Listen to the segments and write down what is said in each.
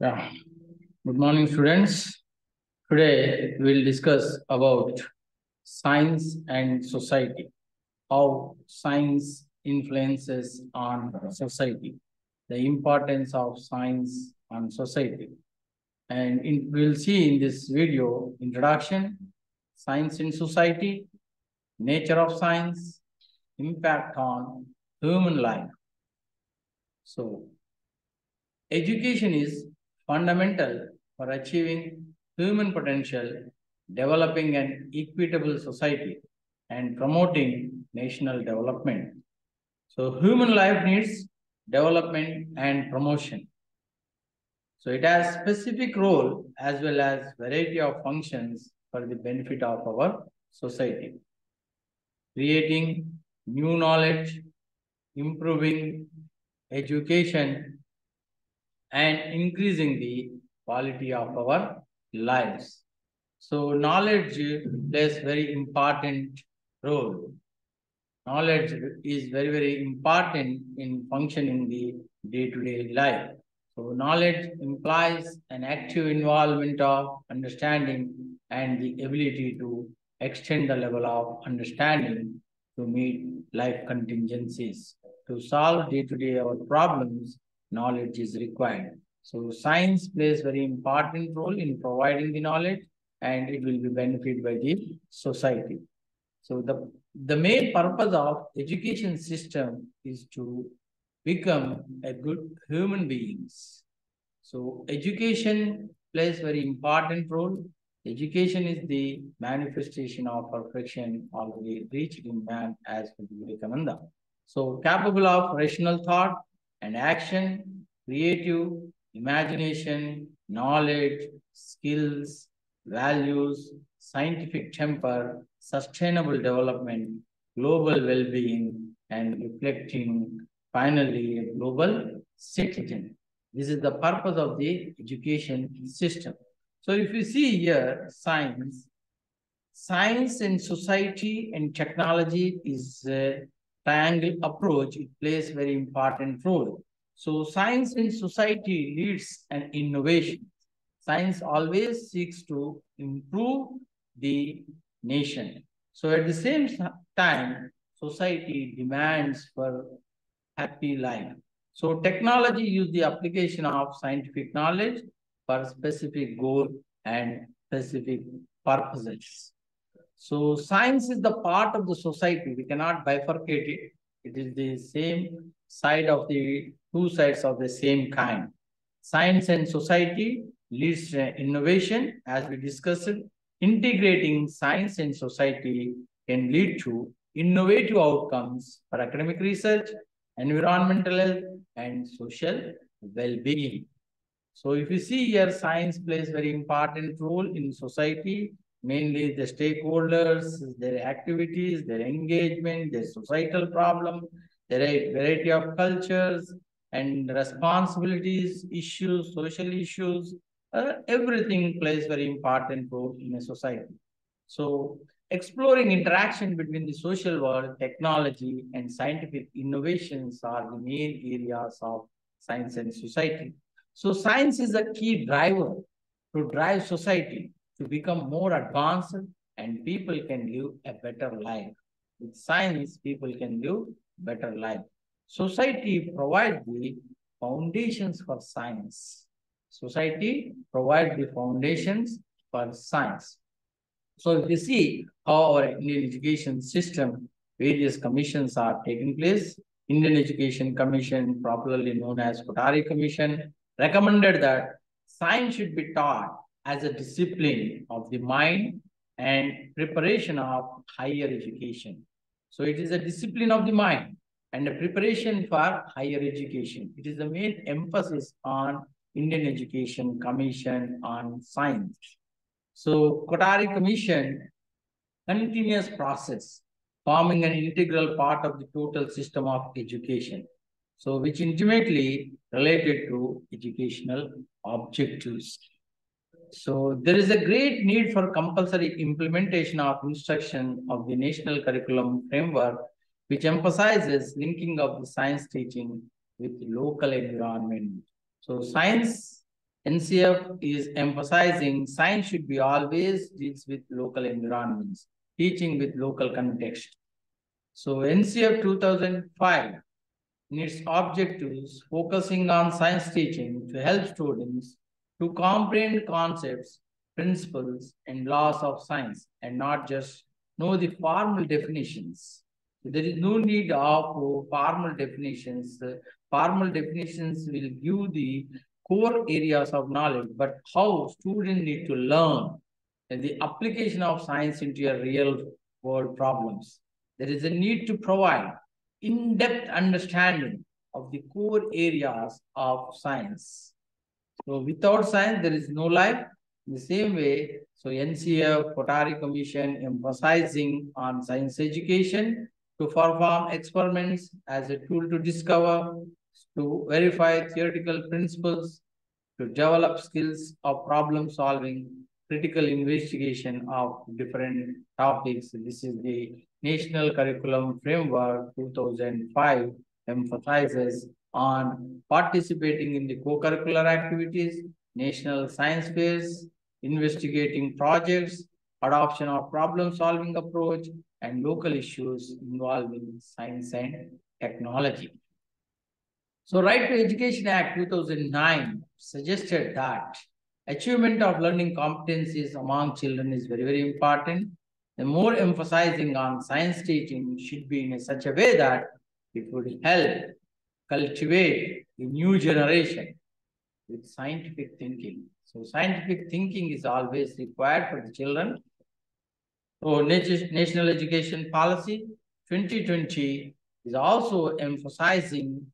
Yeah. Good morning, students. Today we'll discuss about science and society. How science influences on society. The importance of science on society. And in, we'll see in this video introduction, science in society, nature of science, impact on human life. So, education is fundamental for achieving human potential, developing an equitable society, and promoting national development. So, human life needs development and promotion. So, it has specific role as well as variety of functions for the benefit of our society. Creating new knowledge, improving education, and increasing the quality of our lives. So knowledge plays very important role. Knowledge is very, very important in functioning the day-to-day -day life. So knowledge implies an active involvement of understanding and the ability to extend the level of understanding to meet life contingencies. To solve day-to-day -day our problems, knowledge is required. So science plays very important role in providing the knowledge and it will be benefited by the society. So the, the main purpose of education system is to become a good human beings. So education plays very important role. Education is the manifestation of perfection already reached in man as Vivekananda. So capable of rational thought and action, creative, imagination, knowledge, skills, values, scientific temper, sustainable development, global well-being, and reflecting finally a global citizen. This is the purpose of the education system. So if you see here, science, science and society and technology is a triangle approach. It plays very important role. So science in society leads an innovation. Science always seeks to improve the nation. So at the same time, society demands for happy life. So technology use the application of scientific knowledge for specific goal and specific purposes. So science is the part of the society. We cannot bifurcate it. It is the same side of the two sides of the same kind. Science and society leads to innovation as we discussed. Integrating science and society can lead to innovative outcomes for academic research, environmental health, and social well-being. So if you see here, science plays very important role in society, mainly the stakeholders, their activities, their engagement, their societal problem, there are variety of cultures and responsibilities, issues, social issues, uh, everything plays very important role in a society. So exploring interaction between the social world, technology, and scientific innovations are the main areas of science and society. So science is a key driver to drive society to become more advanced and people can live a better life. With science, people can live better life. Society provides the foundations for science. Society provides the foundations for science. So if you see how our Indian education system, various commissions are taking place. Indian Education Commission, popularly known as Kothari Commission, recommended that science should be taught as a discipline of the mind and preparation of higher education. So it is a discipline of the mind and a preparation for higher education. It is the main emphasis on Indian Education Commission on Science. So Kothari Commission, continuous process, forming an integral part of the total system of education. So which intimately related to educational objectives. So there is a great need for compulsory implementation of instruction of the national curriculum framework, which emphasizes linking of the science teaching with local environment. So science NCF is emphasizing science should be always deals with local environments, teaching with local context. So NCF 2005 in its objectives focusing on science teaching to help students to comprehend concepts, principles, and laws of science and not just know the formal definitions. There is no need of formal definitions. Formal definitions will give the core areas of knowledge, but how students need to learn the application of science into your real world problems. There is a need to provide in-depth understanding of the core areas of science. So without science, there is no life. In the same way, so NCF, Kothari Commission emphasizing on science education to perform experiments as a tool to discover, to verify theoretical principles, to develop skills of problem solving, critical investigation of different topics. This is the National Curriculum Framework 2005 emphasizes on participating in the co-curricular activities, national science fairs, investigating projects, adoption of problem-solving approach, and local issues involving science and technology. So Right to Education Act 2009 suggested that achievement of learning competencies among children is very, very important. The more emphasizing on science teaching should be in such a way that it would help cultivate the new generation with scientific thinking. So scientific thinking is always required for the children so National Education Policy 2020 is also emphasizing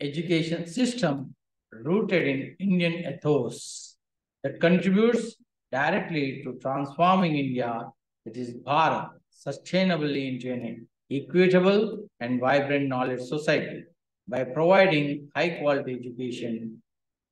education system rooted in Indian ethos that contributes directly to transforming India, that is Bharat, sustainably into an equitable and vibrant knowledge society by providing high quality education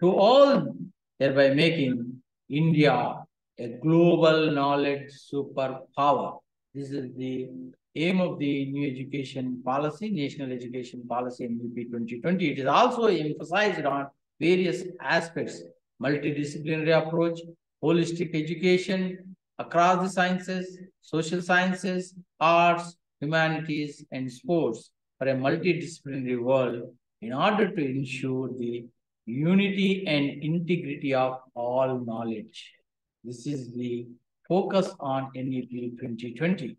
to all, thereby making India a global knowledge superpower. This is the aim of the new education policy, national education policy NEP 2020. It is also emphasized on various aspects, multidisciplinary approach, holistic education across the sciences, social sciences, arts, humanities, and sports for a multidisciplinary world in order to ensure the unity and integrity of all knowledge. This is the focus on NEP 2020.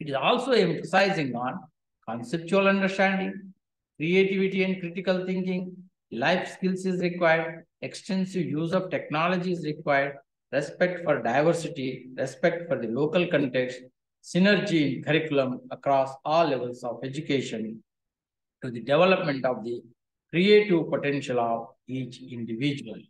It is also emphasizing on conceptual understanding, creativity and critical thinking, life skills is required, extensive use of technology is required, respect for diversity, respect for the local context, synergy in curriculum across all levels of education to the development of the creative potential of each individual.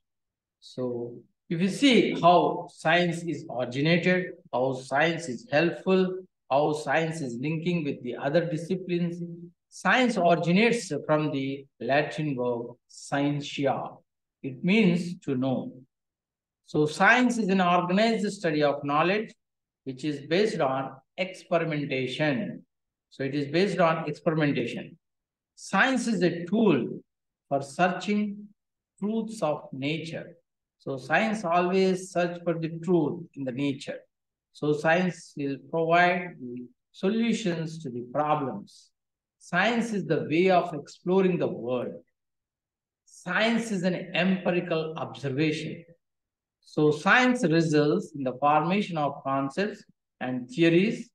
So if you see how science is originated, how science is helpful, how science is linking with the other disciplines, science originates from the Latin verb scientia. It means to know. So science is an organized study of knowledge which is based on experimentation. So it is based on experimentation. Science is a tool for searching truths of nature. So science always search for the truth in the nature. So science will provide the solutions to the problems. Science is the way of exploring the world. Science is an empirical observation. So science results in the formation of concepts and theories,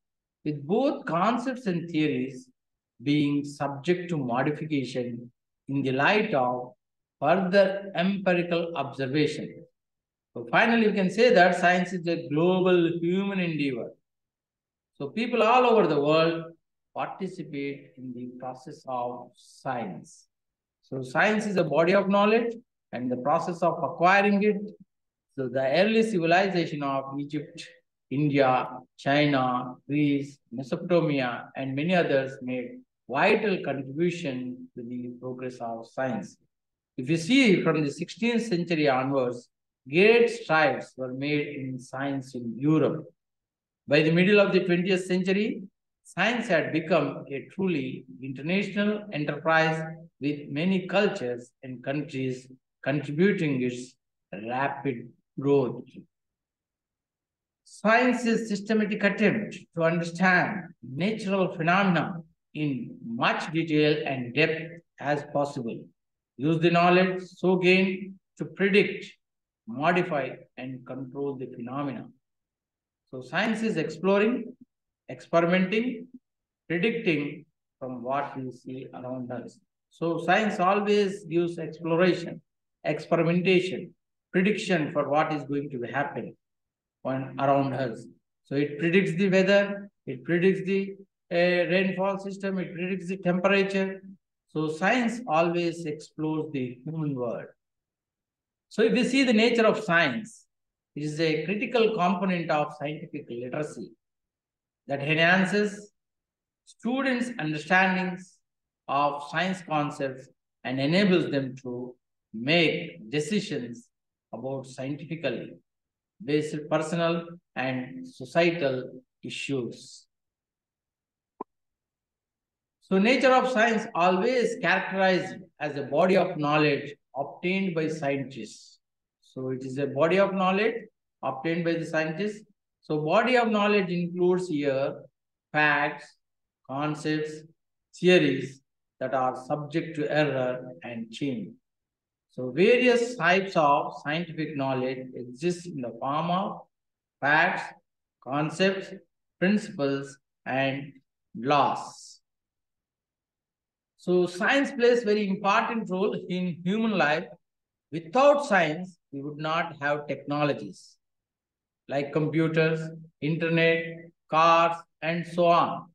with both concepts and theories being subject to modification in the light of further empirical observation. So finally, we can say that science is a global human endeavor. So people all over the world participate in the process of science. So science is a body of knowledge and the process of acquiring it. So the early civilization of Egypt, India, China, Greece, Mesopotamia, and many others made vital contribution to the progress of science. If you see from the 16th century onwards, great strides were made in science in Europe. By the middle of the 20th century, science had become a truly international enterprise with many cultures and countries contributing its rapid growth. Science is systematic attempt to understand natural phenomena in much detail and depth as possible. Use the knowledge so gained to predict, modify, and control the phenomena. So science is exploring, experimenting, predicting from what we see around us. So science always gives exploration, experimentation, prediction for what is going to happen on around us. So it predicts the weather, it predicts the uh, rainfall system, it predicts the temperature. So science always explores the human world. So if we see the nature of science, it is a critical component of scientific literacy that enhances students' understandings of science concepts and enables them to make decisions about scientifically based personal and societal issues. So nature of science always characterized as a body of knowledge obtained by scientists. So it is a body of knowledge obtained by the scientists. So body of knowledge includes here facts, concepts, theories that are subject to error and change. So various types of scientific knowledge exist in the form of facts, concepts, principles, and laws. So science plays very important role in human life. Without science, we would not have technologies like computers, internet, cars, and so on.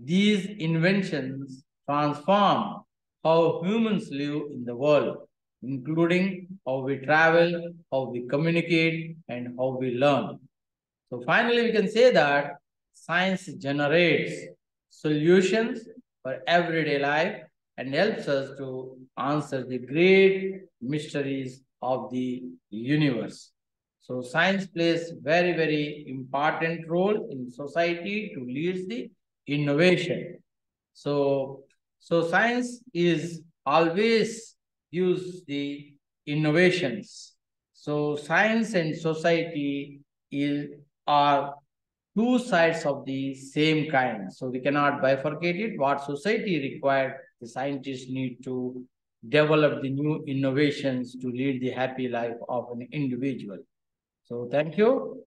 These inventions transform how humans live in the world, including how we travel, how we communicate, and how we learn. So finally, we can say that science generates solutions for everyday life and helps us to answer the great mysteries of the universe. So science plays very, very important role in society to lead the innovation. So, so science is always use the innovations. So science and society is are two sides of the same kind. So we cannot bifurcate it. What society required, the scientists need to develop the new innovations to lead the happy life of an individual. So thank you.